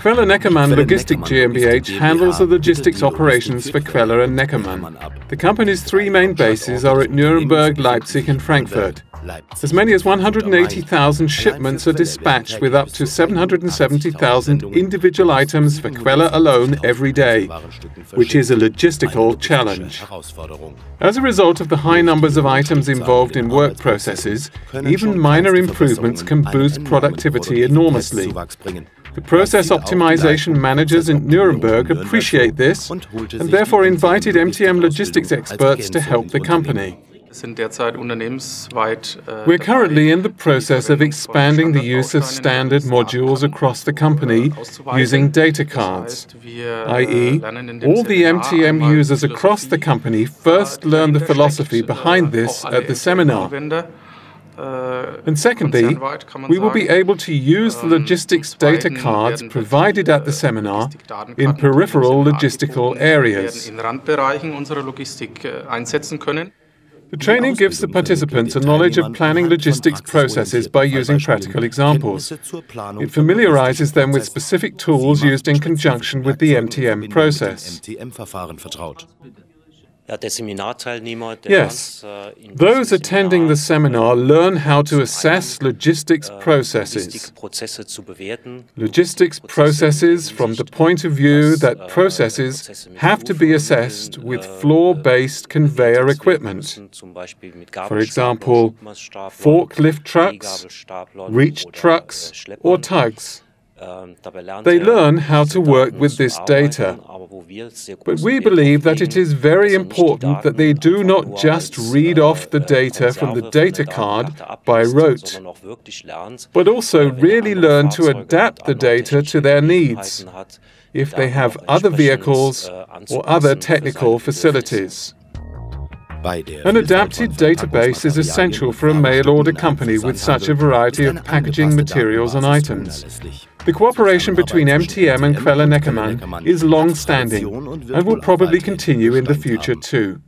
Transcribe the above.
Quelle Neckermann Logistik GmbH handles the logistics operations for Quelle and Neckermann. The company's three main bases are at Nuremberg, Leipzig and Frankfurt. As many as 180,000 shipments are dispatched with up to 770,000 individual items for Quelle alone every day, which is a logistical challenge. As a result of the high numbers of items involved in work processes, even minor improvements can boost productivity enormously. The process optimization managers in Nuremberg appreciate this and therefore invited MTM logistics experts to help the company. We're currently in the process of expanding the use of standard modules across the company using data cards, i.e., all the MTM users across the company first learn the philosophy behind this at the seminar. And secondly, we will be able to use the logistics data cards provided at the seminar in peripheral logistical areas. The training gives the participants a knowledge of planning logistics processes by using practical examples. It familiarizes them with specific tools used in conjunction with the MTM process. Yes, those attending the seminar learn how to assess logistics processes. Logistics processes from the point of view that processes have to be assessed with floor-based conveyor equipment. For example, forklift trucks, reach trucks, or tugs. They learn how to work with this data. But we believe that it is very important that they do not just read off the data from the data card by rote, but also really learn to adapt the data to their needs, if they have other vehicles or other technical facilities. An adapted database is essential for a mail order company with such a variety of packaging materials and items. The cooperation between MTM and Quelle Neckermann is long-standing and will probably continue in the future too.